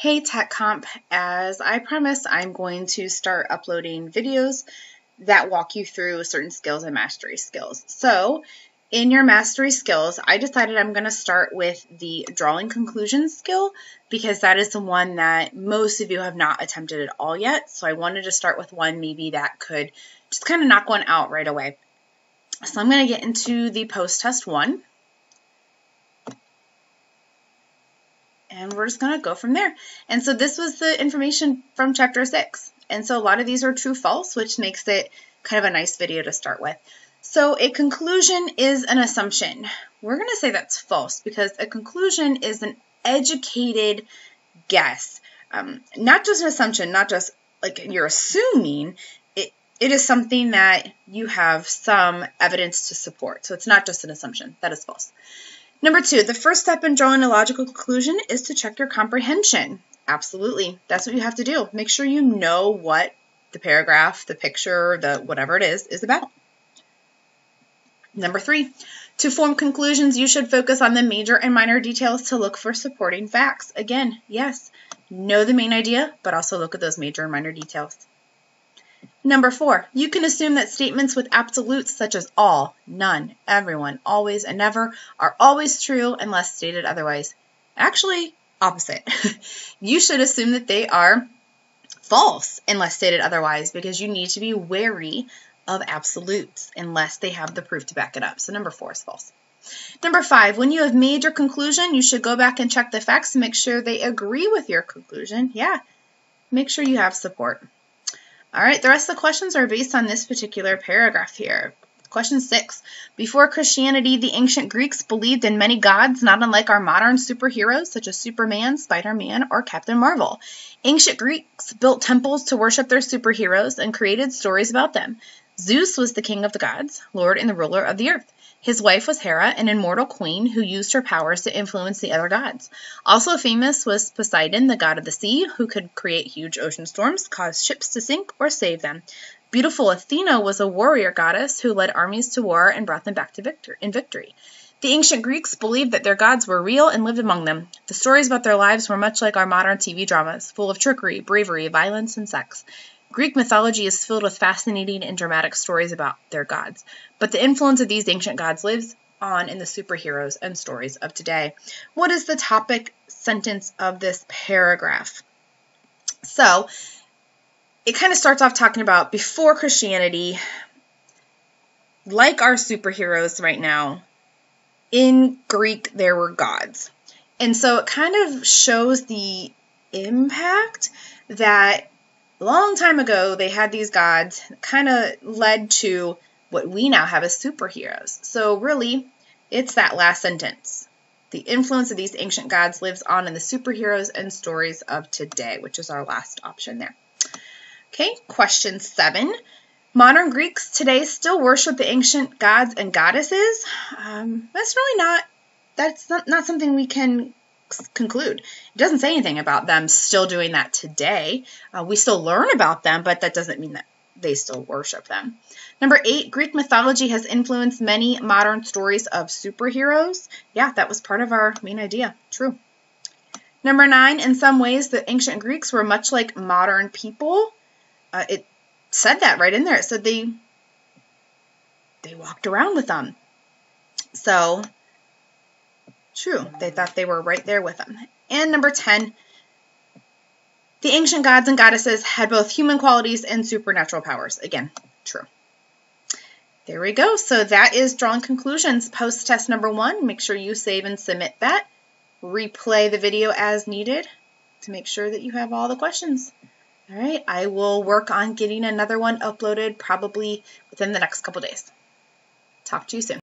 Hey TechComp, as I promised, I'm going to start uploading videos that walk you through certain skills and mastery skills. So, in your mastery skills, I decided I'm going to start with the drawing conclusions skill because that is the one that most of you have not attempted at all yet. So, I wanted to start with one maybe that could just kind of knock one out right away. So, I'm going to get into the post test one. And we're just going to go from there. And so this was the information from chapter 6. And so a lot of these are true false, which makes it kind of a nice video to start with. So a conclusion is an assumption. We're going to say that's false because a conclusion is an educated guess. Um, not just an assumption, not just like you're assuming, it, it is something that you have some evidence to support. So it's not just an assumption. That is false. Number two, the first step in drawing a logical conclusion is to check your comprehension. Absolutely. That's what you have to do. Make sure you know what the paragraph, the picture, the whatever it is, is about. Number three, to form conclusions, you should focus on the major and minor details to look for supporting facts. Again, yes, know the main idea, but also look at those major and minor details. Number four, you can assume that statements with absolutes such as all, none, everyone, always, and never are always true unless stated otherwise. Actually, opposite. you should assume that they are false unless stated otherwise because you need to be wary of absolutes unless they have the proof to back it up. So number four is false. Number five, when you have made your conclusion, you should go back and check the facts to make sure they agree with your conclusion. Yeah, make sure you have support. All right, the rest of the questions are based on this particular paragraph here. Question six. Before Christianity, the ancient Greeks believed in many gods, not unlike our modern superheroes such as Superman, Spider Man, or Captain Marvel. Ancient Greeks built temples to worship their superheroes and created stories about them. Zeus was the king of the gods, lord and the ruler of the earth. His wife was Hera, an immortal queen who used her powers to influence the other gods. Also famous was Poseidon, the god of the sea, who could create huge ocean storms, cause ships to sink, or save them. Beautiful Athena was a warrior goddess who led armies to war and brought them back to victor- in victory. The ancient Greeks believed that their gods were real and lived among them. The stories about their lives were much like our modern TV dramas, full of trickery, bravery, violence, and sex. Greek mythology is filled with fascinating and dramatic stories about their gods, but the influence of these ancient gods lives on in the superheroes and stories of today. What is the topic sentence of this paragraph? So, it kind of starts off talking about before Christianity, like our superheroes right now, in Greek there were gods. And so it kind of shows the impact that long time ago, they had these gods, kind of led to what we now have as superheroes. So, really, it's that last sentence. The influence of these ancient gods lives on in the superheroes and stories of today, which is our last option there. Okay, question seven. Modern Greeks today still worship the ancient gods and goddesses. Um, that's really not that's not, not something we can conclude. It doesn't say anything about them still doing that today. Uh, we still learn about them, but that doesn't mean that they still worship them. Number eight, Greek mythology has influenced many modern stories of superheroes. Yeah, that was part of our main idea. True. Number nine, in some ways, the ancient Greeks were much like modern people. Uh, it said that right in there. It said they they walked around with them. So True, they thought they were right there with them. And number 10, the ancient gods and goddesses had both human qualities and supernatural powers. Again, true. There we go. So that is drawing conclusions. Post test number one. Make sure you save and submit that. Replay the video as needed to make sure that you have all the questions. All right, I will work on getting another one uploaded probably within the next couple days. Talk to you soon.